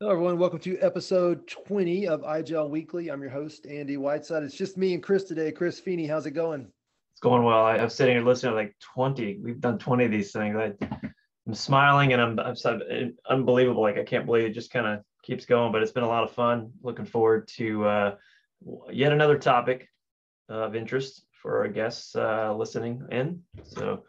Hello, everyone. Welcome to episode 20 of iGel Weekly. I'm your host, Andy Whiteside. It's just me and Chris today. Chris Feeney, how's it going? It's going well. I, am sitting here listening to like 20. We've done 20 of these things. I, am smiling and I'm, I'm so unbelievable. Like I can't believe it just kind of keeps going, but it's been a lot of fun. Looking forward to uh, yet another topic of interest for our guests uh, listening in. So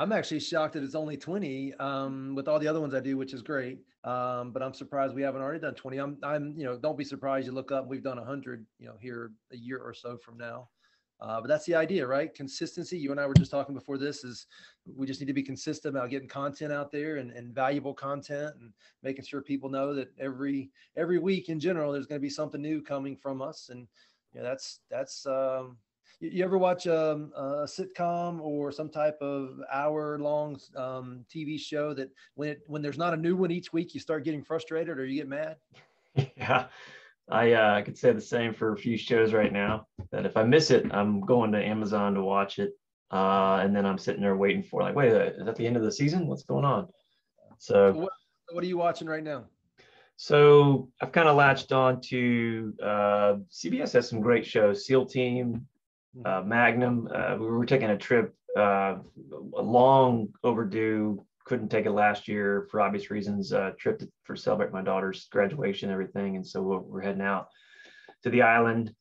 I'm actually shocked that it's only 20 um, with all the other ones I do, which is great. Um, but I'm surprised we haven't already done 20. I'm, I'm, you know, don't be surprised. You look up, we've done 100, you know, here a year or so from now. Uh, but that's the idea, right? Consistency. You and I were just talking before this is we just need to be consistent about getting content out there and, and valuable content and making sure people know that every every week in general there's going to be something new coming from us. And you know, that's that's um, you, ever watch a, um, a, sitcom or some type of hour long um, TV show that when it, when there's not a new one each week, you start getting frustrated or you get mad? Yeah, I uh, I could say the same for a few shows right now. That if I miss it, I'm going to Amazon to watch it, uh, and then I'm sitting there waiting for like, wait, is that the end of the season? What's going on? So, what, what are you watching right now? So I've kind of latched on to uh, CBS has some great shows. SEAL Team, uh, Magnum. Uh, we were taking a trip, uh, a long overdue. Couldn't take it last year for obvious reasons. Uh, trip to, for celebrate my daughter's graduation, everything, and so we're, we're heading out to the island.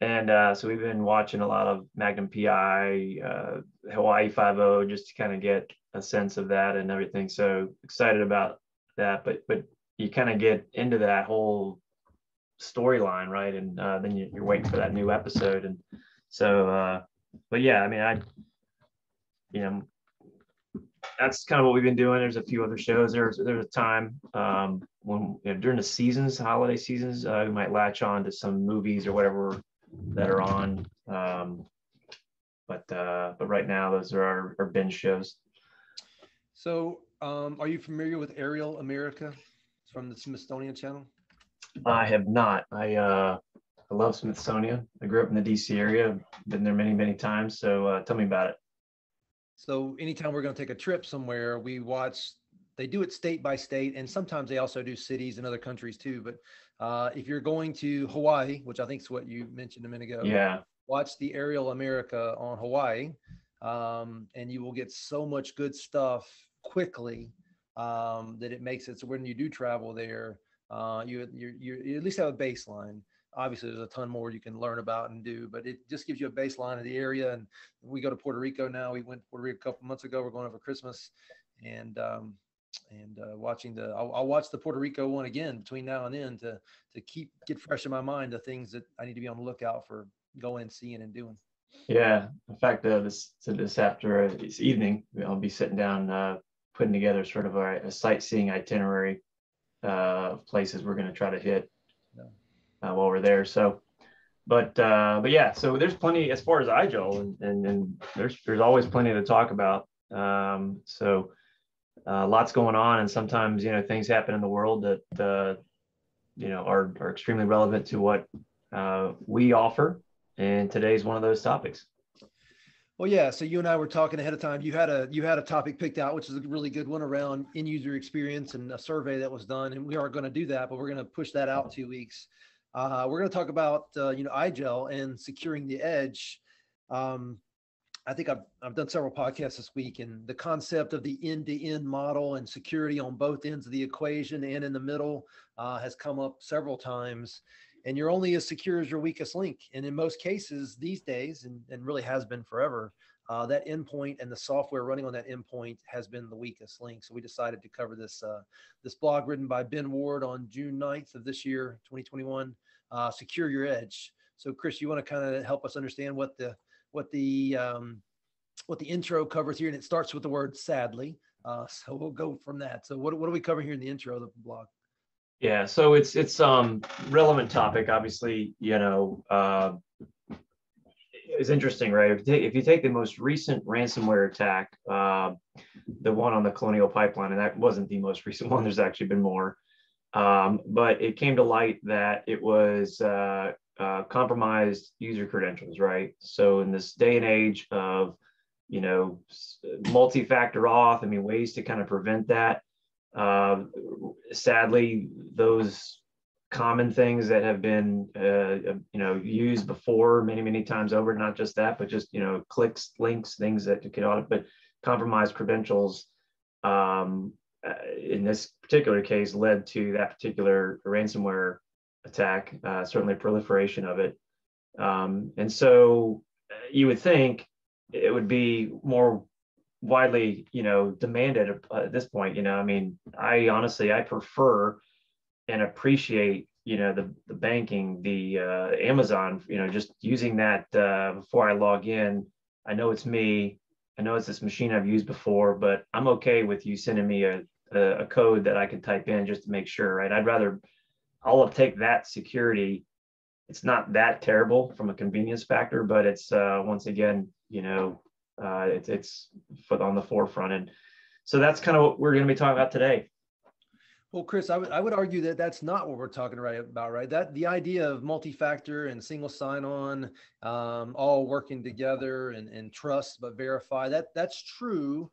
And uh, so we've been watching a lot of Magnum PI, uh, Hawaii Five O, just to kind of get a sense of that and everything. So excited about that. But but you kind of get into that whole storyline, right? And uh, then you, are waiting for that new episode, and so, uh, but yeah, I mean, I, you know, that's kind of what we've been doing. There's a few other shows. There's there's a time um, when you know, during the seasons, holiday seasons, uh, we might latch on to some movies or whatever that are on. Um, but uh, but right now, those are our, our binge shows. So, um, are you familiar with Aerial America It's from the Smithsonian Channel? I have not. I uh, I love Smithsonian. I grew up in the DC area, been there many, many times. So uh, tell me about it. So anytime we're going to take a trip somewhere, we watch. They do it state by state, and sometimes they also do cities and other countries too. But uh, if you're going to Hawaii, which I think is what you mentioned a minute ago, yeah, watch the Aerial America on Hawaii, um, and you will get so much good stuff quickly um, that it makes it so when you do travel there, uh, you, you you at least have a baseline obviously there's a ton more you can learn about and do, but it just gives you a baseline of the area. And we go to Puerto Rico now. We went to Puerto Rico a couple months ago. We're going over Christmas, and um, and uh, watching the I'll, I'll, watch the Puerto Rico one again between now and then to to keep get fresh in my mind the things that I need to be on the lookout for going seeing and doing. Yeah, in fact, uh, this so this after uh, this evening, I'll be sitting down uh, putting together sort of a, a sightseeing itinerary uh, of places we're going to try to hit uh, while we're there. So, but uh, but yeah, so there's plenty as far as iGel, and, and and there's there's always plenty to talk about. Um, so uh, lots going on, and sometimes you know things happen in the world that uh, you know are are extremely relevant to what uh, we offer. And today's one of those topics. Well, yeah. So you and I were talking ahead of time. You had a you had a topic picked out, which is a really good one around end user experience and a survey that was done. And we are going to do that, but we're going to push that out two weeks. Uh, we're going to talk about uh, you know iGel and securing the edge. Um, I think I've I've done several podcasts this week, and the concept of the end-to-end model and security on both ends of the equation and in the middle uh, has come up several times. And you're only as secure as your weakest link. And in most cases these days, and, and really has been forever, uh, that endpoint and the software running on that endpoint has been the weakest link. So we decided to cover this uh, this blog written by Ben Ward on June 9th of this year, 2021, uh, secure your edge. So Chris, you want to kind of help us understand what the what the um, what the intro covers here, and it starts with the word sadly. Uh, so we'll go from that. So what what do we cover here in the intro of the blog? Yeah, so it's it's um relevant topic. Obviously, you know, uh, is interesting, right? If you, take, if you take the most recent ransomware attack, uh, the one on the Colonial Pipeline, and that wasn't the most recent one. There's actually been more, um, but it came to light that it was uh, uh, compromised user credentials, right? So in this day and age of, you know, multi-factor auth, I mean, ways to kind of prevent that. Uh, sadly, those common things that have been uh, you know used before many many times over not just that but just you know clicks links things that you can audit but compromised credentials um, uh, in this particular case led to that particular ransomware attack uh, certainly proliferation of it. Um, and so uh, you would think it would be more widely you know demanded at this point you know i mean i honestly i prefer and appreciate you know the the banking the uh, amazon you know just using that uh, before i log in. I know it's me. I know it's this machine i've used before but i'm okay with you sending me a, a, a code that i could type in just to make sure right i'd rather i'll take that security it's not that terrible from a convenience factor but it's uh, once again you know uh, it's it's on the forefront and so that's kind of what we're going to be talking about today well, Chris, I would I would argue that that's not what we're talking right about, right? That the idea of multi-factor and single sign-on, um, all working together and, and trust but verify that that's true.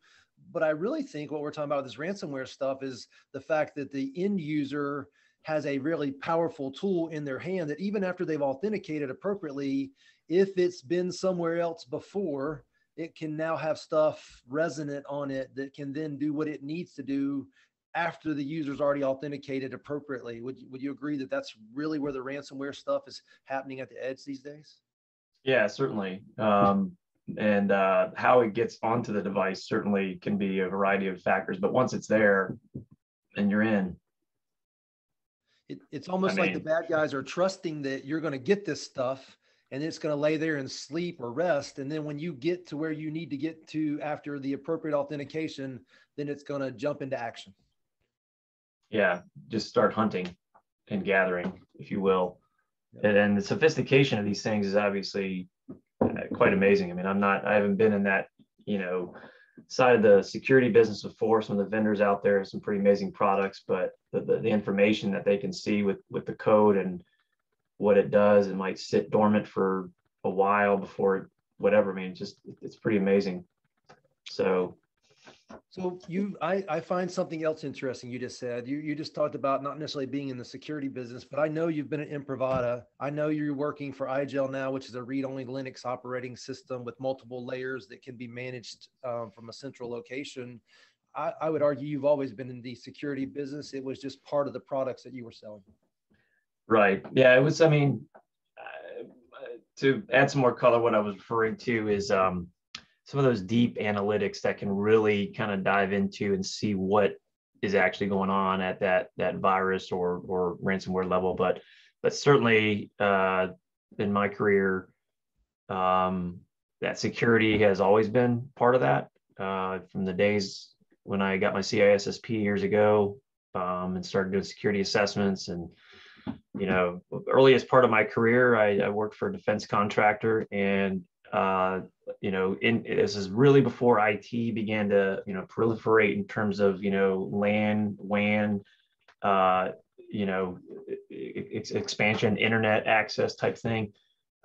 But I really think what we're talking about with this ransomware stuff is the fact that the end user has a really powerful tool in their hand that even after they've authenticated appropriately, if it's been somewhere else before, it can now have stuff resonant on it that can then do what it needs to do after the user's already authenticated appropriately. Would you, would you agree that that's really where the ransomware stuff is happening at the edge these days? Yeah, certainly. Um, and uh, how it gets onto the device certainly can be a variety of factors, but once it's there and you're in. It, it's almost I like mean, the bad guys are trusting that you're going to get this stuff and it's going to lay there and sleep or rest. And then when you get to where you need to get to after the appropriate authentication, then it's going to jump into action yeah, just start hunting and gathering, if you will. And, and the sophistication of these things is obviously quite amazing. I mean, I'm not, I haven't been in that, you know, side of the security business before. Some of the vendors out there have some pretty amazing products, but the, the, the information that they can see with with the code and what it does, it might sit dormant for a while before whatever. I mean, just it's pretty amazing. So so you, I, I find something else interesting. You just said you, you just talked about not necessarily being in the security business, but I know you've been at Improvada. I know you're working for iGel now, which is a read-only Linux operating system with multiple layers that can be managed um, from a central location. I, I would argue you've always been in the security business. It was just part of the products that you were selling. Right. Yeah. It was. I mean, uh, to add some more color, what I was referring to is. Um, some of those deep analytics that can really kind of dive into and see what is actually going on at that that virus or or ransomware level. But but certainly uh, in my career, um, that security has always been part of that. Uh, from the days when I got my CISSP years ago um, and started doing security assessments and you know earliest part of my career I, I worked for a defense contractor and uh, you know, in this is really before IT began to, you know, proliferate in terms of, you know, LAN, WAN, uh, you know, ex- expansion, internet access type thing.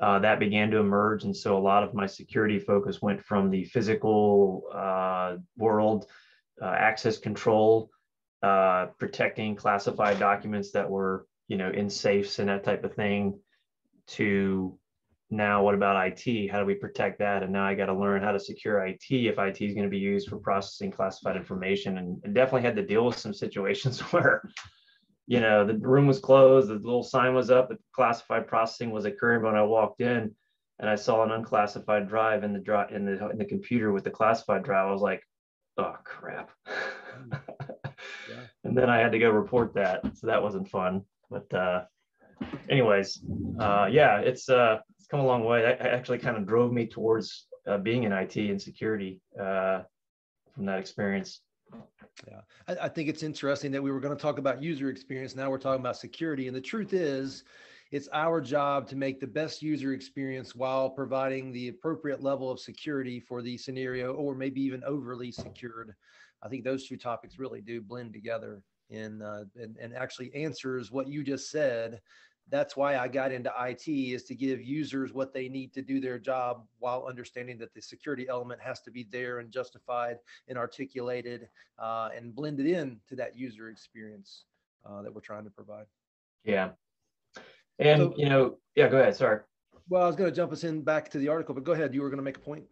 Uh, that began to emerge. And so a lot of my security focus went from the physical uh, world, uh, access control, uh, protecting classified documents that were, you know, in safes and that type of thing, to now what about IT? How do we protect that? And now I got to learn how to secure IT if IT is going to be used for processing classified information. And, and, definitely had to deal with some situations where, you know, the room was closed, the little sign was up, the classified processing was occurring. But when I walked in and I saw an unclassified drive in the drive in the in the computer with the classified drive, I was like, oh crap. yeah. And then I had to go report that. So that wasn't fun. But uh anyways, uh yeah, it's uh come a long way. That actually kind of drove me towards uh, being in IT and security uh, from that experience. Yeah, I, I, think it's interesting that we were going to talk about user experience. Now we're talking about security. And the truth is, it's our job to make the best user experience while providing the appropriate level of security for the scenario or maybe even overly secured. I think those two topics really do blend together in, uh, and, and actually answers what you just said that's why I got into IT is to give users what they need to do their job while understanding that the security element has to be there and justified and articulated uh, and blended in to that user experience uh, that we're trying to provide. Yeah. And, so, you know, yeah, go ahead. Sorry. Well, I was going to jump us in back to the article, but go ahead. You were going to make a point.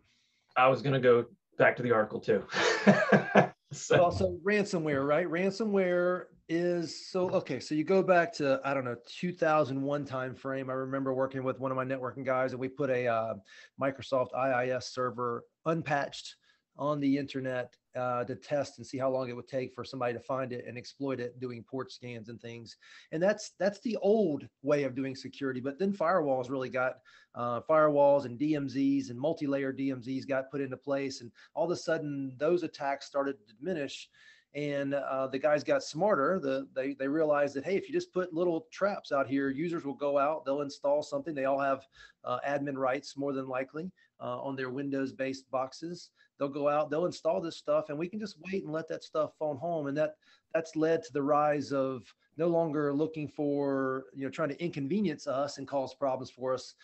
I was going to go back to the article too. so. Well, so ransomware, right? Ransomware is so okay. So you go back to I don't know 2001 time frame. I remember working with one of my networking guys, and we put a uh, Microsoft IIS server unpatched on the internet uh, to test and see how long it would take for somebody to find it and exploit it doing port scans and things and that's that's the old way of doing security but then firewalls really got uh, firewalls and dmzs and multi-layer dmzs got put into place and all of a sudden those attacks started to diminish and uh, the guys got smarter the, they, they realized that hey if you just put little traps out here users will go out they'll install something. They all have uh, admin rights more than likely uh, on their windows based boxes. They'll go out they'll install this stuff and we can just wait and let that stuff phone home and that that's led to the rise of no longer looking for you know trying to inconvenience us and cause problems for us.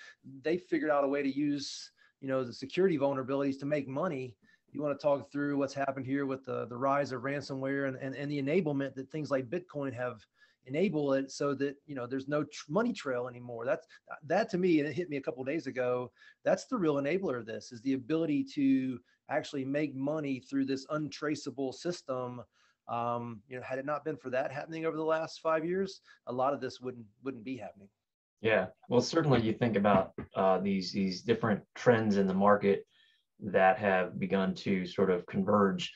They figured out a way to use you know the security vulnerabilities to make money you want to talk through what's happened here with the, the rise of ransomware and, and, and the enablement that things like Bitcoin have enabled it so that you know there's no tr- money trail anymore. That's that to me, and it hit me a couple days ago. That's the real enabler of this is the ability to actually make money through this untraceable system. Um, you know, had it not been for that happening over the last five years, a lot of this wouldn't wouldn't be happening. Yeah, well, certainly you think about uh, these these different trends in the market that have begun to sort of converge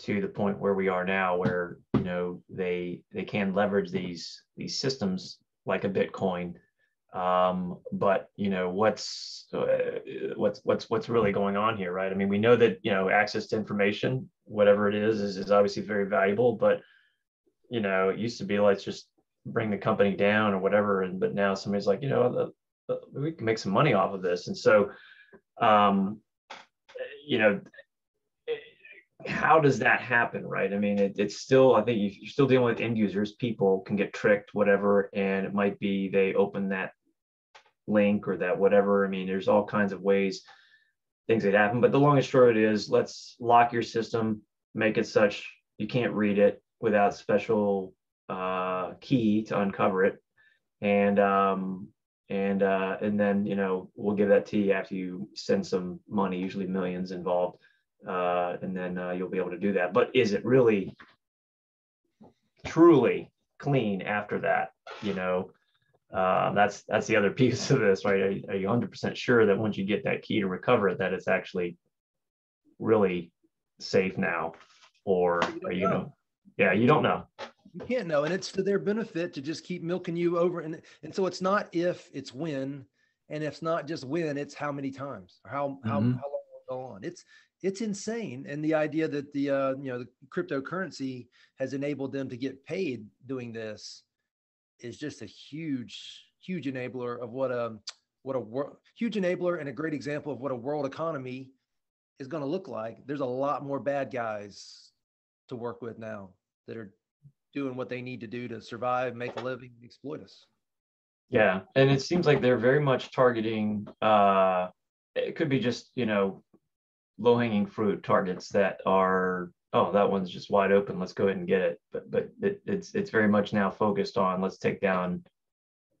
to the point where we are now where you know they they can leverage these these systems like a bitcoin. Um, but you know what's uh, what's what's what's really going on here right? I mean we know that you know access to information whatever it is is, is obviously very valuable but you know it used to be let's just bring the company down or whatever and but now somebody's like you know the, the, we can make some money off of this. And so um, you know, how does that happen, right? I mean, it, it's still, I think you're still dealing with end users. People can get tricked, whatever, and it might be they open that link or that whatever. I mean, there's all kinds of ways things that happen. But the long and short is let's lock your system, make it such you can't read it without special uh, key to uncover it, and um, and uh, and then you know we'll give that to you after you send some money, usually millions involved, uh, and then uh, you'll be able to do that. But is it really truly clean after that? You know, uh, that's that's the other piece of this, right? Are, are you 100% sure that once you get that key to recover it, that it's actually really safe now, or are you know? know? Yeah, you don't know you can't know and it's to their benefit to just keep milking you over and and so it's not if it's when and if it's not just when it's how many times or how mm-hmm. how, how long will go on it's it's insane and the idea that the uh, you know the cryptocurrency has enabled them to get paid doing this is just a huge huge enabler of what a what a world huge enabler and a great example of what a world economy is going to look like there's a lot more bad guys to work with now that are doing what they need to do to survive, make a living, exploit us. Yeah, and it seems like they're very much targeting. Uh, it could be just you know low hanging fruit targets that are oh that one's just wide open. Let's go ahead and get it. But but it, it's it's very much now focused on let's take down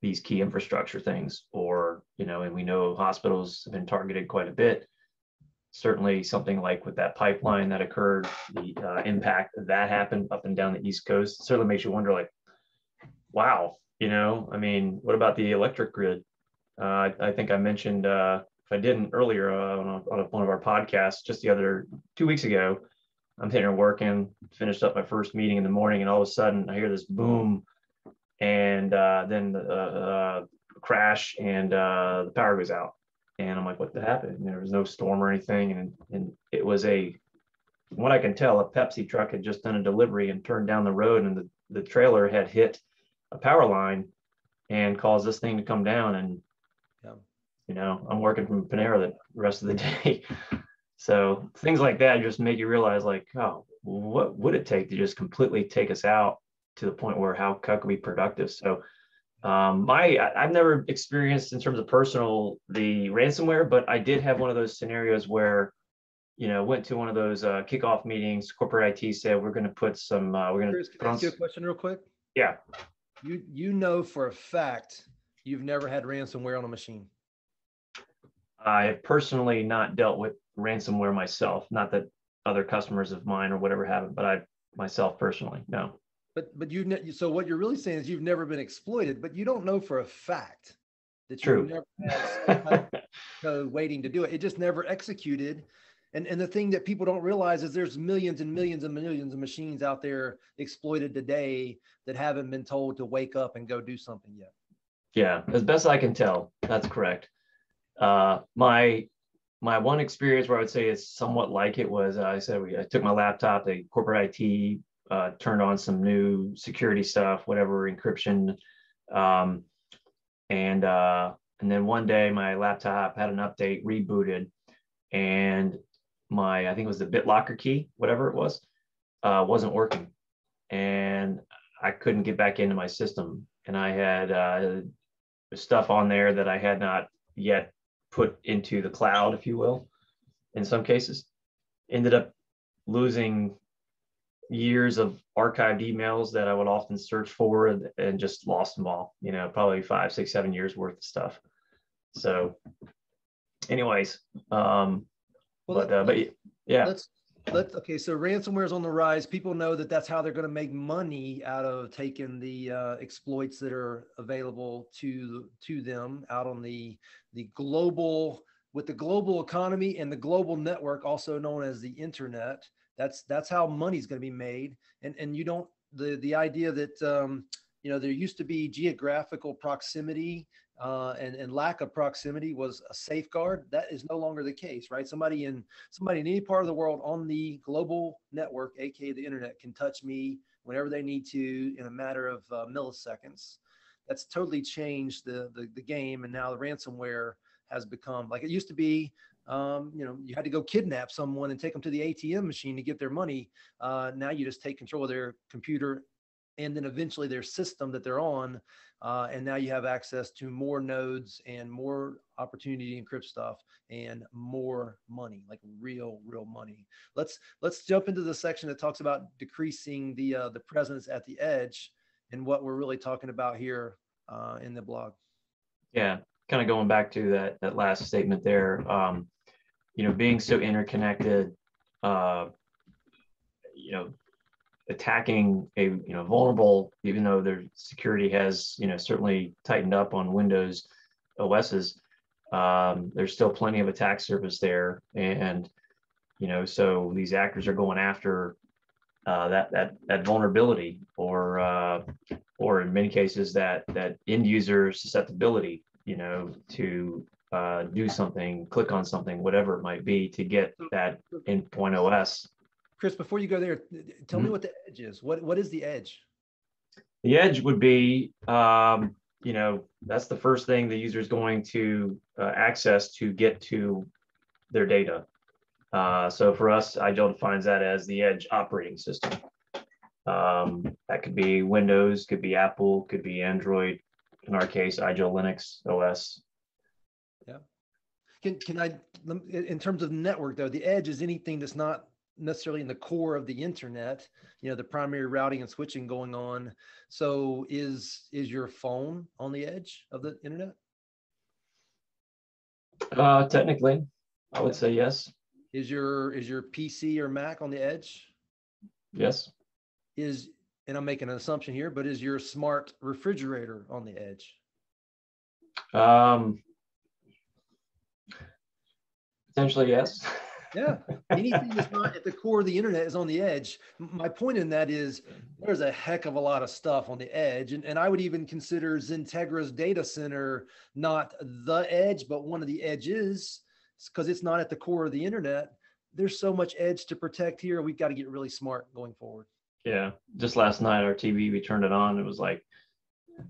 these key infrastructure things or you know and we know hospitals have been targeted quite a bit certainly something like with that pipeline that occurred, the uh, impact that happened up and down the East Coast certainly makes you wonder, like, wow, you know, I mean, what about the electric grid? Uh, I, I, think I mentioned, uh, if I didn't earlier uh, on, a, on, one of our podcasts just the other two weeks ago, I'm sitting here working, finished up my first meeting in the morning, and all of a sudden I hear this boom, and uh, then the uh, crash, and the power goes out and I'm like, what the happened? There was no storm or anything. And, and it was a, what I can tell, a Pepsi truck had just done a delivery and turned down the road and the, the trailer had hit a power line and caused this thing to come down. And, yeah. you know, I'm working from Panera the rest of the day. so things like that just make you realize like, oh, what would it take to just completely take us out to the point where how, how can we be productive? So Um, my I've never experienced in terms of personal the ransomware, but I did have one of those scenarios where, you know, went to one of those uh, kickoff meetings. Corporate IT said we're going to put some. Uh, we're going to can I ask you a question real quick? Yeah. You you know for a fact you've never had ransomware on a machine. I have personally not dealt with ransomware myself. Not that other customers of mine or whatever haven't, but I myself personally no. But but you ne- so what you're really saying is you've never been exploited, but you don't know for a fact that True. you've never had some type of code waiting to do it. It just never executed. And and the thing that people don't realize is there's millions and millions and millions of machines out there exploited today that haven't been told to wake up and go do something yet. Yeah, as best I can tell, that's correct. Uh, my my one experience where I would say it's somewhat like it was uh, I said we, I took my laptop, the corporate IT uh, turned on some new security stuff, whatever encryption, um, and uh, and then one day my laptop had an update, rebooted, and my I think it was the BitLocker key, whatever it was, uh, wasn't working, and I couldn't get back into my system, and I had uh, stuff on there that I had not yet put into the cloud, if you will, in some cases. Ended up losing years of archived emails that I would often search for and, and just lost them all, you know, probably five, six, seven years worth of stuff. So, anyways, um, Well, but, uh, but yeah, Let's let's okay. So ransomware is on the rise. People know that that's how they're going to make money out of taking the uh, exploits that are available to to them out on the the global with the global economy and the global network, also known as the internet. That's that's how money's going to be made. And and you don't the the idea that um, you know there used to be geographical proximity uh, and, and lack of proximity was a safeguard. That is no longer the case, right? Somebody in somebody in any part of the world on the global network, aka the internet, can touch me whenever they need to in a matter of uh, milliseconds. That's totally changed the, the the game, and now the ransomware has become like it used to be. Um, you know, you had to go kidnap someone and take them to the ATM machine to get their money. Uh, now you just take control of their computer and then eventually their system that they're on uh, and now you have access to more nodes and more opportunity to encrypt stuff and more money like real real money let's let's jump into the section that talks about decreasing the uh, the presence at the edge and what we're really talking about here uh, in the blog yeah, kind of going back to that that last statement there. Um, you know, being so interconnected, uh, you know, attacking a you know vulnerable, even though their security has you know certainly tightened up on Windows OSs, um, there's still plenty of attack surface there, and you know so these actors are going after uh, that that that vulnerability, or uh, or in many cases that that end user susceptibility, you know, to uh, do something, click on something, whatever it might be, to get that endpoint OS chris before you go there tell me Mhm. what the edge is what what is the edge The edge would be, um, you know, that's the first thing the user is going to uh, access to get to their data. Uh, so for us, IGEL defines that as the edge operating system. Um, that could be Windows, could be Apple, could be Android. In our case, IGEL Linux OS. Can can I in terms of network though, the edge is anything that's not necessarily in the core of the internet, you know, the primary routing and switching going on. So is is your phone on the edge of the internet? Uh, technically, I would say yes. Is your is your PC or Mac on the edge? Yes. Is and I'm making an assumption here, but is your smart refrigerator on the edge? Um, potentially yes. Yeah, anything that's not at the core of the internet is on the edge. My point in that is there's a heck of a lot of stuff on the edge. And, and I would even consider XenTegra's data center not the edge, but one of the edges because it's not at the core of the internet. There's so much edge to protect here. We've got to get really smart going forward. Yeah, just last night our TV we turned it on. It was like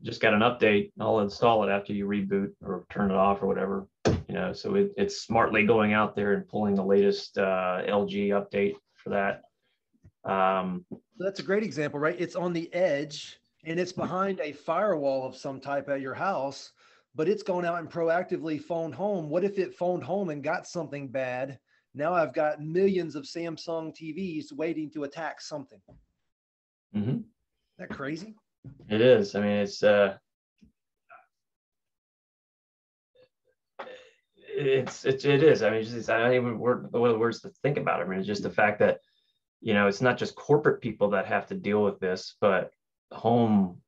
just got an update. I'll install it after you reboot or turn it off or whatever. You know, so it, it's smartly going out there and pulling the latest uh, LG update for that. Um, that's a great example, right? It's on the edge and it's behind a firewall of some type at your house, but it's gone out and proactively phoned home. What if it phoned home and got something bad? Now I've got millions of Samsung TVs waiting to attack something. Mm-hmm. that crazy? It is. I mean, it's uh, it's it, it is. I mean, it's just, I don't even word the words to think about. It. I mean, it's just the fact that you know it's not just corporate people that have to deal with this, but home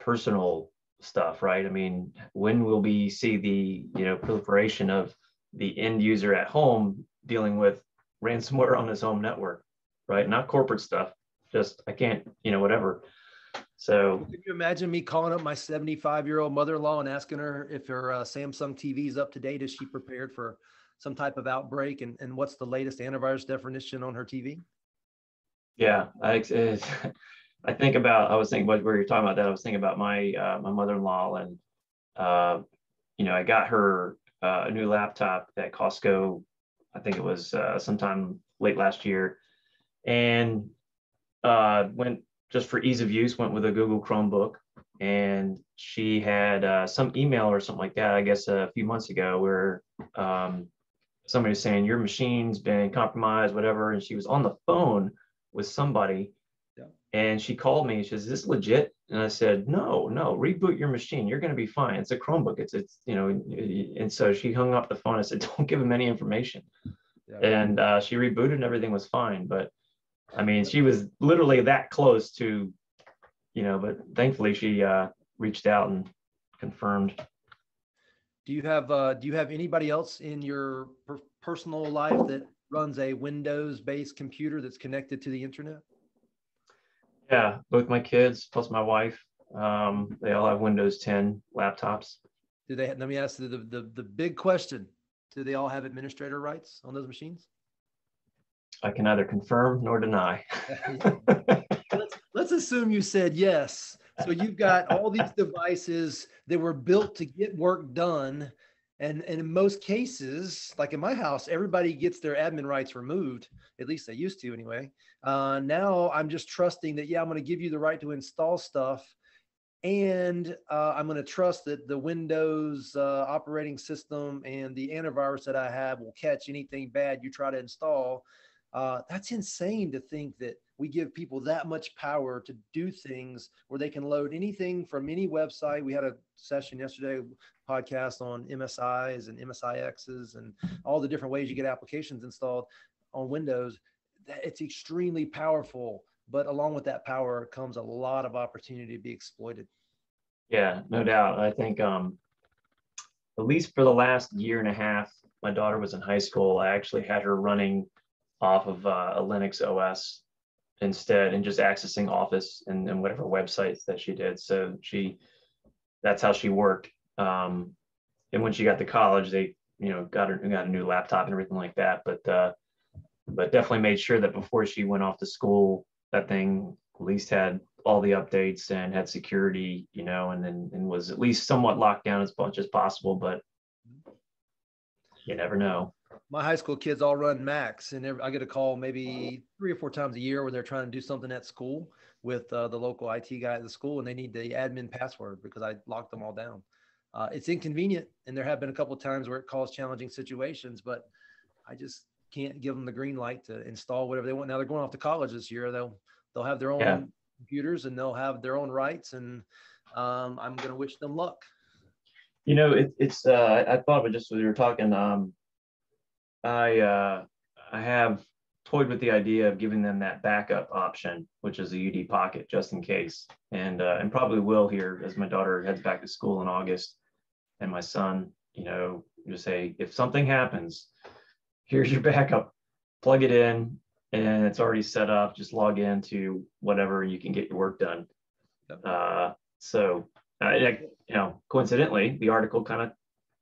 personal stuff, right? I mean, when will we see the you know proliferation of the end user at home dealing with ransomware on his home network, right? Not corporate stuff. Just I can't, you know, whatever. So can you imagine me calling up my 75 year old mother-in-law and asking her if her uh, Samsung TV is up to date? Is she prepared for some type of outbreak? And, and what's the latest antivirus definition on her TV? Yeah, I, I think about, I was thinking about where you're talking about that. I was thinking about my, uh, my mother-in-law and, uh, you know, I got her uh, a new laptop at Costco. I think it was uh, sometime late last year and uh, went just for ease of use, went with a Google Chromebook. And she had uh, some email or something like that, I guess a few months ago, where um, somebody was saying your machine's been compromised, whatever. And she was on the phone with somebody. Yeah. And she called me. She says, "Is this legit?" And I said, "No, no. Reboot your machine. You're going to be fine. It's a Chromebook. It's it's you know." And so she hung up the phone. I said, "Don't give him any information." Yeah. And uh, she rebooted, and everything was fine. But I mean, she was literally that close to, you know, but thankfully she uh, reached out and confirmed. Do you have uh, do you have anybody else in your per- personal life that runs a Windows-based computer that's connected to the internet? Yeah, both my kids plus my wife. Um, they all have Windows 10 laptops. Do they? Have, Let me ask the, the the big question: Do they all have administrator rights on those machines? I can neither confirm nor deny. let's, let's assume you said yes. So you've got all these devices that were built to get work done. And, and in most cases, like in my house, everybody gets their admin rights removed. At least they used to anyway. Uh, now I'm just trusting that, yeah, I'm going to give you the right to install stuff. And uh, I'm going to trust that the Windows uh, operating system and the antivirus that I have will catch anything bad you try to install uh, that's insane to think that we give people that much power to do things where they can load anything from any website. We had a session yesterday, podcast on MSIs and MSIXs and all the different ways you get applications installed on Windows. It's extremely powerful, but along with that power comes a lot of opportunity to be exploited. Yeah, no doubt. I think um, at least for the last year and a half, my daughter was in high school. I actually had her running off of uh, a Linux OS instead and just accessing Office and, and whatever websites that she did. So she, that's how she worked. Um, and when she got to college, they, you know, got her got a new laptop and everything like that. But uh, but definitely made sure that before she went off to school, that thing at least had all the updates and had security, you know, and then and was at least somewhat locked down as much as possible. But you never know my high school kids all run Macs, and I get a call maybe three or four times a year where they're trying to do something at school with uh, the local IT guy at the school, and they need the admin password because I locked them all down. Uh, it's inconvenient, and there have been a couple of times where it caused challenging situations, but I just can't give them the green light to install whatever they want. Now they're going off to college this year; they'll they'll have their own yeah. computers and they'll have their own rights, and um, I'm going to wish them luck. You know, it, it's uh, I thought of it just as we were talking. Um, I uh, I have toyed with the idea of giving them that backup option, which is a UD Pocket, just in case, and uh, and probably will here as my daughter heads back to school in August, and my son, you know, just say if something happens, here's your backup, plug it in, and it's already set up. Just log into whatever you can get your work done. Uh, so, uh, you know, coincidentally, the article kind of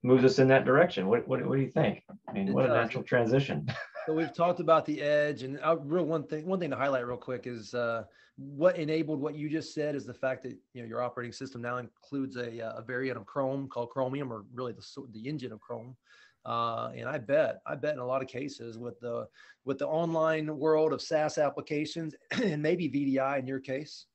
moves us in that direction. What, what, what do you think? I mean, it what does. a natural transition. so we've talked about the edge and uh, real one thing, one thing to highlight real quick is uh, what enabled what you just said is the fact that, you know, your operating system now includes a, uh, a variant of Chrome called Chromium or really the, the engine of Chrome. Uh, and I bet, I bet in a lot of cases with the, with the online world of SaaS applications and maybe VDI in your case,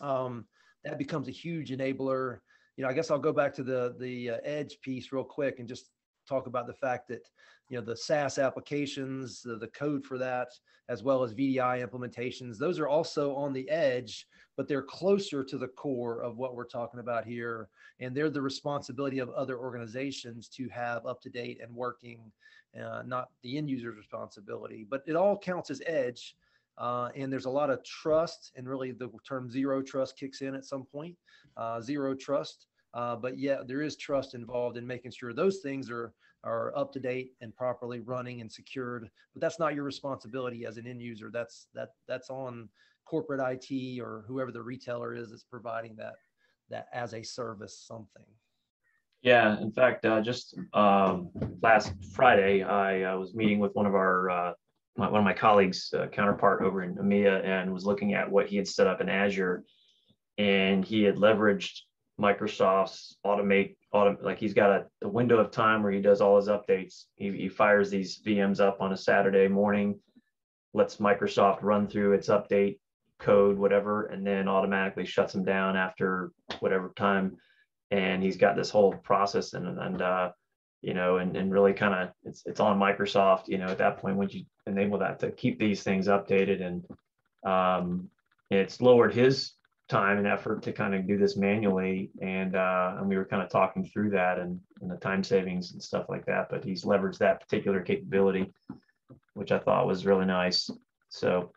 um, that becomes a huge enabler. You know, I guess I'll go back to the the uh, edge piece real quick and just talk about the fact that you know the SaaS applications, the, the code for that, as well as VDI implementations, those are also on the edge, but they're closer to the core of what we're talking about here, and they're the responsibility of other organizations to have up to date and working, uh, not the end user's responsibility. But it all counts as edge. Uh, and there's a lot of trust, and really the term zero trust kicks in at some point. Uh, zero trust, uh, but yeah, there is trust involved in making sure those things are are up to date and properly running and secured. But that's not your responsibility as an end user. That's that that's on corporate IT or whoever the retailer is that's providing that that as a service something. Yeah, in fact, uh, just um, last Friday, I uh, was meeting with one of our uh, my, one of my colleagues, uh, counterpart over in EMEA, and was looking at what he had set up in Azure, and he had leveraged Microsoft's automate autom- like he's got a, a, window of time where he does all his updates. He, he fires these VMs up on a Saturday morning, lets Microsoft run through its update code, whatever, and then automatically shuts them down after whatever time. And he's got this whole process and and uh, you know, and, and really kind of it's it's on Microsoft, you know, at that point once you enable that to keep these things updated? And um, it's lowered his time and effort to kind of do this manually. And uh, and we were kind of talking through that and, and the time savings and stuff like that. But he's leveraged that particular capability which i thought was really nice. So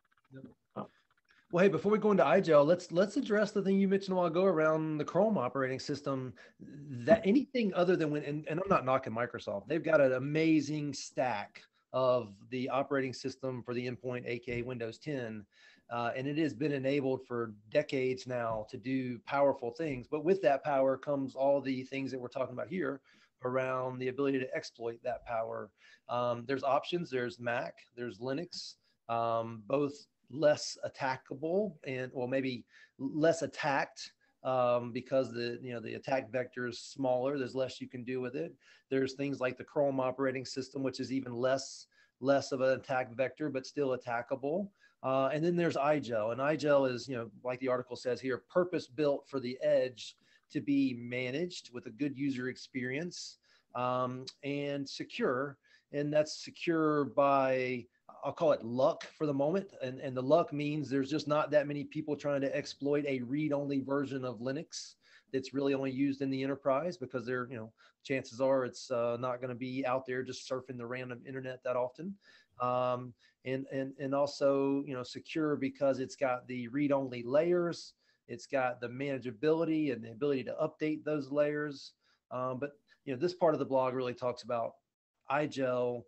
well, hey, before we go into iGel, let's let's address the thing you mentioned a while ago around the Chrome operating system. That anything other than when, and, and I'm not knocking Microsoft, they've got an amazing stack of the operating system for the endpoint, aka Windows 10. Uh, and it has been enabled for decades now to do powerful things. But with that power comes all the things that we're talking about here around the ability to exploit that power. Um, there's options. There's Mac. There's Linux. Um, both less attackable and well maybe less attacked um, because the you know the attack vector is smaller. There's less you can do with it. There's things like the Chrome operating system, which is even less less of an attack vector, but still attackable. Uh, and then there's iGel, and iGel is, you know, like the article says here, purpose built for the edge to be managed with a good user experience um, and secure. And that's secure by, I'll call it luck for the moment. And, and the luck means there's just not that many people trying to exploit a read only version of Linux that's really only used in the enterprise because they're, you know, chances are it's uh, not going to be out there just surfing the random internet that often. Um, and and and also you know secure because it's got the read-only layers it's got the manageability and the ability to update those layers um, but you know this part of the blog really talks about igel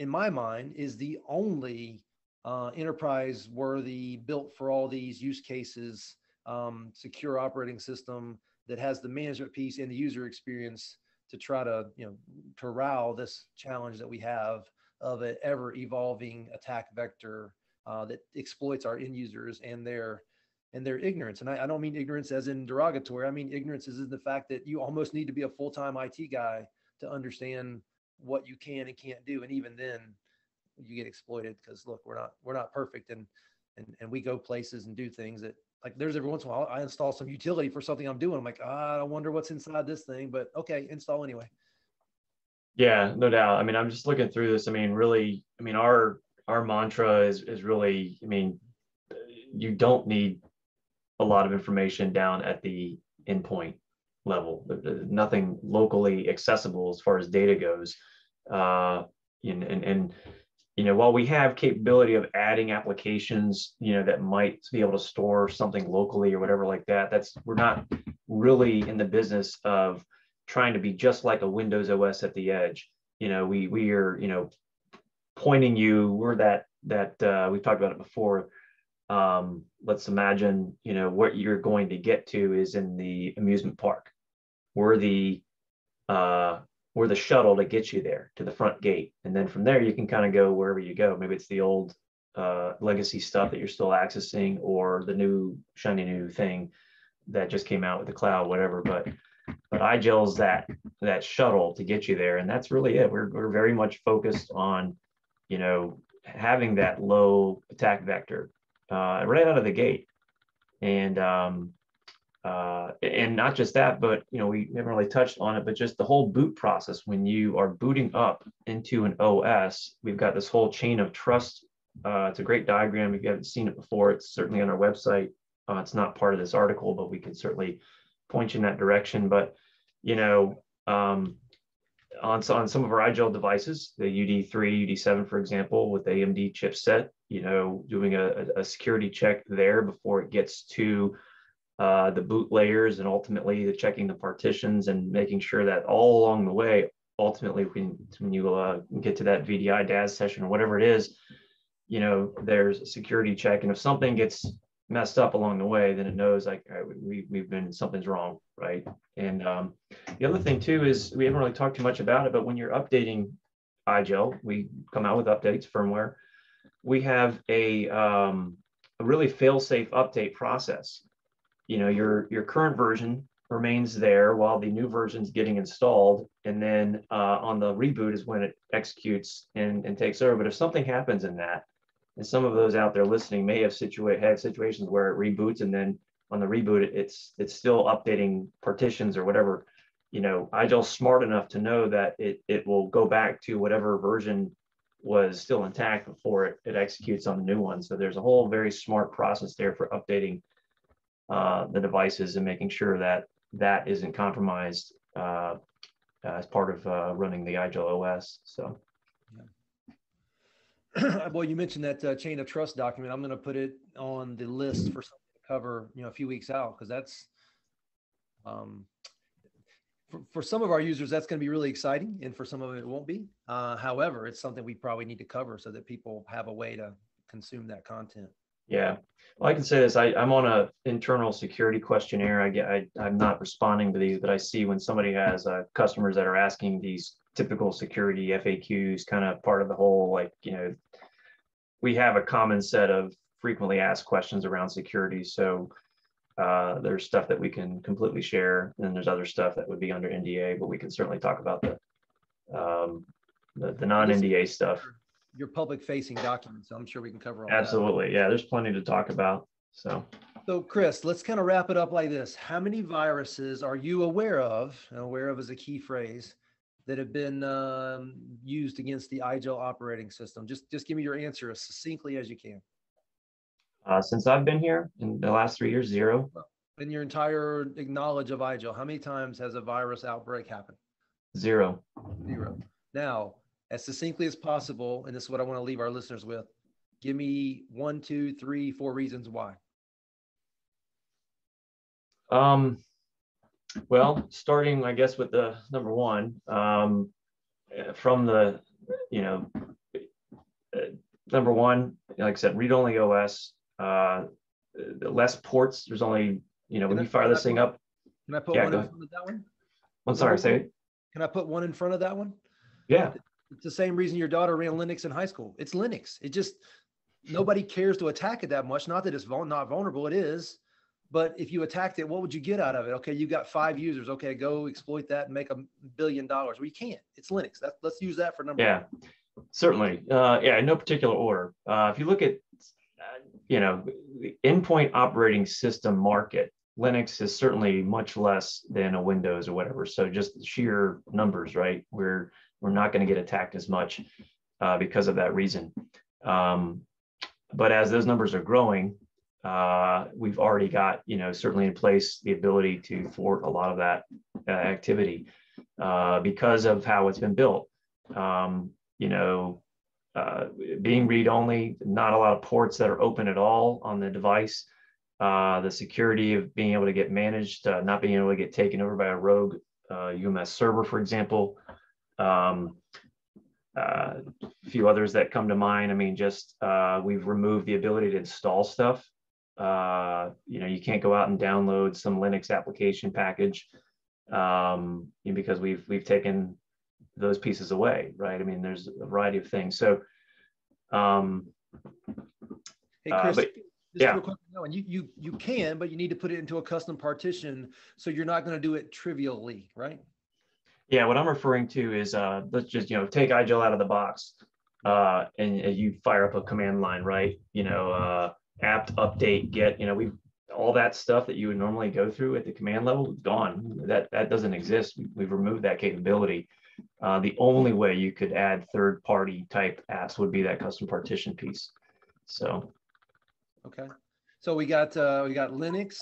in my mind is the only uh, enterprise worthy built for all these use cases um, secure operating system that has the management piece and the user experience to try to you know corral this challenge that we have of an ever evolving attack vector uh, that exploits our end users and their and their ignorance. And I, I, don't mean ignorance as in derogatory. I mean ignorance is in the fact that you almost need to be a full time IT guy to understand what you can and can't do. And even then, you get exploited because look, we're not we're not perfect, and and and we go places and do things that like there's every once in a while I install some utility for something I'm doing. I'm like, ah, I wonder what's inside this thing, but okay, install anyway. Yeah, no doubt. I mean, I'm just looking through this. I mean, really, I mean, our our mantra is is really, I mean, you don't need a lot of information down at the endpoint level. There's nothing locally accessible as far as data goes. Uh, and, and, and you know, while we have capability of adding applications, you know, that might be able to store something locally or whatever like that, that's we're not really in the business of trying to be just like a Windows OS at the edge. You know, we we are you know pointing you. We're that that uh, we've talked about it before. Um, let's imagine you know what you're going to get to is in the amusement park. We're the uh, we're the shuttle to get you there to the front gate, and then from there you can kind of go wherever you go. Maybe it's the old uh, legacy stuff that you're still accessing, or the new shiny new thing that just came out with the cloud, whatever. But but iGel's that that shuttle to get you there, and that's really it. We're we're very much focused on, you know, having that low attack vector uh, right out of the gate, and um, uh, and not just that, but you know, we haven't really touched on it, but just the whole boot process when you are booting up into an OS, we've got this whole chain of trust. Uh, it's a great diagram. If you haven't seen it before, it's certainly on our website. Uh, it's not part of this article, but we can certainly point you in that direction. But you know, um, on, on some of our iGel devices, the UD3, UD7, for example, with AMD chipset, you know, doing a, a security check there before it gets to uh, the boot layers and ultimately the checking the partitions and making sure that all along the way, ultimately when, when you uh, get to that VDI DaaS session or whatever it is, you know, there's a security check. And if something gets messed up along the way, then it knows like right, we, we've been, something's wrong, right? And um, the other thing too is we haven't really talked too much about it, but when you're updating iGel, we come out with updates, firmware, we have a, um, a really fail-safe update process. You know your your current version remains there while the new version is getting installed and then uh, on the reboot is when it executes and, and takes over. But if something happens in that and some of those out there listening may have situate had situations where it reboots and then on the reboot it's it's still updating partitions or whatever you know igel's smart enough to know that it it will go back to whatever version was still intact before it, it executes on the new one so there's a whole very smart process there for updating uh, the devices and making sure that that isn't compromised uh, as part of uh, running the iGel OS. So. Yeah. well, you mentioned that uh, chain of trust document. I'm going to put it on the list for to cover, you know, a few weeks out because that's um, for, for some of our users that's going to be really exciting, and for some of it, it won't be. Uh, however, it's something we probably need to cover so that people have a way to consume that content. Yeah. Well, I can say this. I, I'm on a internal security questionnaire. I get I, I'm not responding to these, but I see when somebody has uh, customers that are asking these typical security FAQs, kind of part of the whole like you know, we have a common set of frequently asked questions around security. So uh, there's stuff that we can completely share, and there's other stuff that would be under NDA, but we can certainly talk about the um, the, the non NDA stuff your public facing documents. So I'm sure we can cover all Absolutely. That. Yeah, there's plenty to talk about. So so Chris, let's kind of wrap it up like this. How many viruses are you aware of? Aware of is a key phrase that have been um, used against the iGel operating system. Just just give me your answer as succinctly as you can. Uh, since I've been here in the last three years, zero. In your entire knowledge of iGel, how many times has a virus outbreak happened? Zero. Zero. Now, as succinctly as possible, and this is what I want to leave our listeners with. Give me one, two, three, four reasons why. Um, well, starting, I guess, with the number one, um, from the, you know, uh, number one, like I said, read-only OS, uh, less ports. There's only, you know, when you fire this thing up. Can I put yeah, one in front of that one? I'm sorry, say it. Can I put one in front of that one? Yeah. It's the same reason your daughter ran Linux in high school. It's Linux. It just nobody cares to attack it that much. Not that it's not vulnerable. It is. But if you attacked it, what would you get out of it? Okay, you got five users. Okay, go exploit that and make a billion dollars. Well, you can't. It's Linux. That, let's use that for number. Yeah, one. certainly. Uh, yeah, in no particular order. Uh, if you look at, you know, the endpoint operating system market, Linux is certainly much less than a Windows or whatever. So just sheer numbers, right? We're we're not going to get attacked as much uh, because of that reason. Um, but as those numbers are growing, uh, we've already got, you know, certainly in place the ability to thwart a lot of that uh, activity uh, because of how it's been built. Um, you know, uh, being read only, not a lot of ports that are open at all on the device. Uh, the security of being able to get managed, not being able to get taken over by a rogue UMS server, for example, um, uh, a few others that come to mind. I mean, just uh, we've removed the ability to install stuff. Uh, you know, you can't go out and download some Linux application package um, because we've we've taken those pieces away, right? I mean, there's a variety of things. So, um, hey, Chris, uh, but, yeah. No, and you you you can, but you need to put it into a custom partition, so you're not going to do it trivially, right? Yeah, what I'm referring to is uh, let's just you know take iGel out of the box, uh, and, and, you fire up a command line, right? You know, uh, apt update get. You know, we all that stuff that you would normally go through at the command level is gone. That that doesn't exist. We've removed that capability. Uh, the only way you could add third-party type apps would be that custom partition piece. So, okay. So we got uh, we got Linux.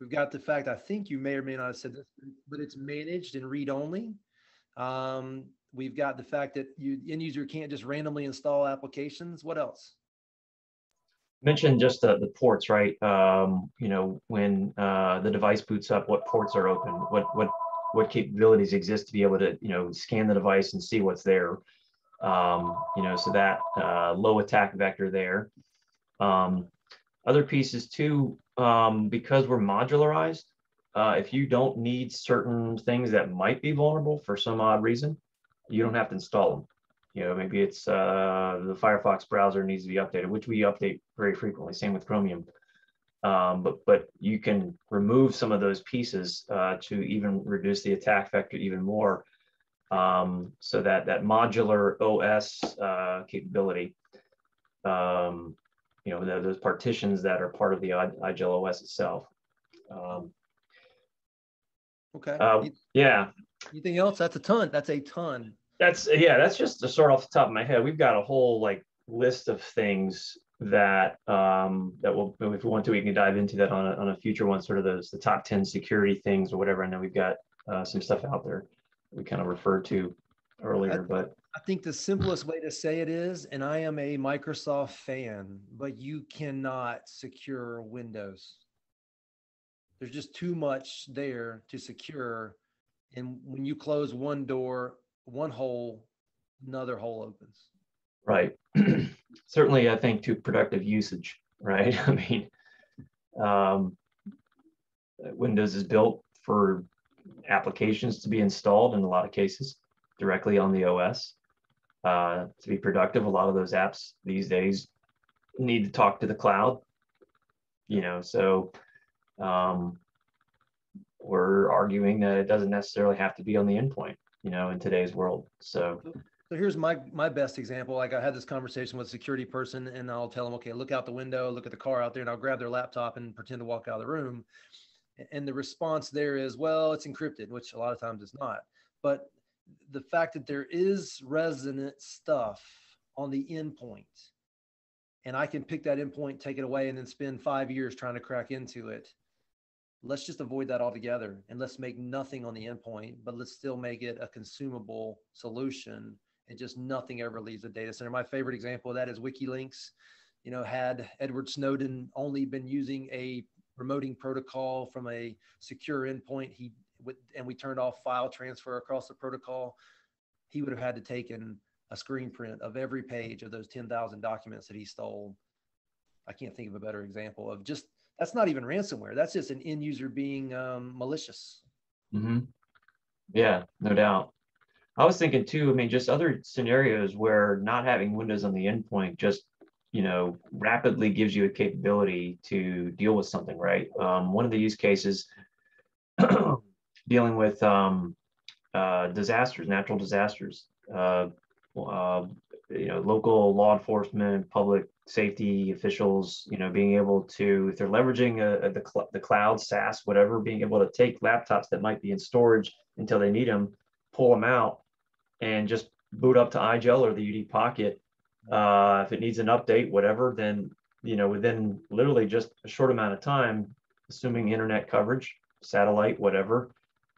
We've got the fact I think you may or may not have said this, but it's managed and read only. Um, we've got the fact that you end user can't just randomly install applications. What else? mentioned just the, the ports, right? Um, you know, when uh, the device boots up, what ports are open, what what what capabilities exist to be able to you know scan the device and see what's there. Um, you know, so that uh, low attack vector there. Um, other pieces too, um, because we're modularized. Uh, if you don't need certain things that might be vulnerable for some odd reason, you don't have to install them you know, maybe it's uh, the Firefox browser needs to be updated, which we update very frequently. Same with Chromium. Um, but but you can remove some of those pieces uh, to even reduce the attack vector even more. Um, so that that modular OS uh, capability, um, you know, the, those partitions that are part of the iGel OS itself. Um, okay. Uh, yeah. Anything else? That's a ton. That's a ton. That's yeah, that's just to start off the top of my head. We've got a whole like list of things that um that we'll if we want to we can dive into that on a, on a future one sort of those the top 10 security things or whatever i know we've got uh, some stuff out there we kind of referred to earlier I, but i think the simplest way to say it is and i am a microsoft fan but you cannot secure windows there's just too much there to secure and when you close one door one hole, another hole opens. Right. Certainly, I think to productive usage, right? I mean, um, Windows is built for applications to be installed in a lot of cases directly on the OS. Uh, to be productive, a lot of those apps these days need to talk to the cloud. You know, so um, we're arguing that it doesn't necessarily have to be on the endpoint you know, in today's world. So, so here's my my best example. Like I had this conversation with a security person, and I'll tell them, okay, look out the window, look at the car out there, and I'll grab their laptop and pretend to walk out of the room. And the response there is, well, it's encrypted, which a lot of times it's not. But the fact that there is resonant stuff on the endpoint, and I can pick that endpoint, take it away, and then spend five years trying to crack into it let's just avoid that altogether and let's make nothing on the endpoint, but let's still make it a consumable solution and just nothing ever leaves the data center. My favorite example of that is WikiLeaks. You know, had Edward Snowden only been using a remoting protocol from a secure endpoint, he would, and we turned off file transfer across the protocol, he would have had to taken a screen print of every page of those 10,000 documents that he stole. I can't think of a better example of just that's not even ransomware. That's just an end user being um, malicious. Mm-hmm. Yeah, no doubt. I was thinking too. I mean, just other scenarios where not having Windows on the endpoint just you know rapidly gives you a capability to deal with something, right? Um, one of the use cases dealing with um, uh, disasters, natural disasters. Uh, uh, you know, local law enforcement, public safety officials, you know, being able to, if they're leveraging a, a, the, cl- the cloud, SaaS, whatever, being able to take laptops that might be in storage until they need them, pull them out, and just boot up to iGel or the UD Pocket. Uh, if it needs an update, whatever, then you know, within literally just a short amount of time, assuming internet coverage, satellite, whatever,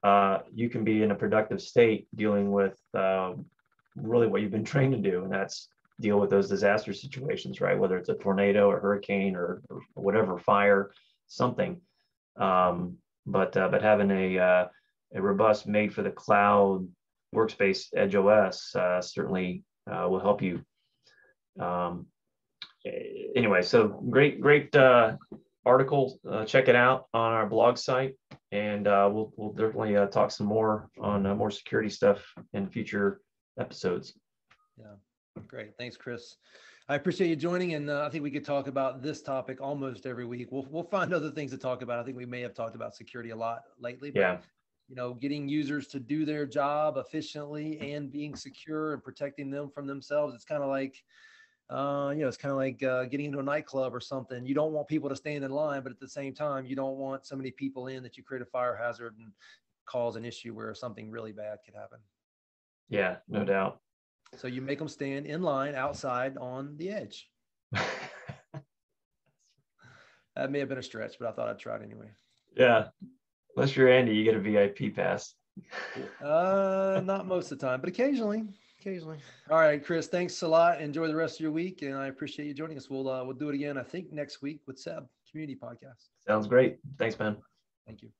uh, you can be in a productive state dealing with uh, really what you've been trained to do, and that's deal with those disaster situations, right? Whether it's a tornado or hurricane or, or whatever, fire, something. Um, but uh, but having a uh, a robust, made for the cloud workspace Edge OS uh, certainly uh, will help you. Um, anyway, so great great uh, article. Uh, check it out on our blog site, and we'll we'll definitely talk some more on more security stuff in future episodes. Yeah. Great. Thanks, Chris. I appreciate you joining, and uh, I think we could talk about this topic almost every week. We'll we'll find other things to talk about. I think we may have talked about security a lot lately. But, yeah. You know, getting users to do their job efficiently and being secure and protecting them from themselves. It's kind of like uh, you know, it's kind of like uh, getting into a nightclub or something. You don't want people to stand in line, but at the same time, you don't want so many people in that you create a fire hazard and cause an issue where something really bad could happen. Yeah, no doubt. So you make them stand in line outside on the edge. that may have been a stretch, but I thought I'd try it anyway. Yeah. Unless you're Andy, you get a VIP pass. uh, not most of the time, but occasionally, occasionally. All right, Chris, thanks a lot. Enjoy the rest of your week, and I appreciate you joining us. We'll uh, we'll do it again, I think, next week with Seb Community Podcast. Sounds great. Thanks, man. Thank you.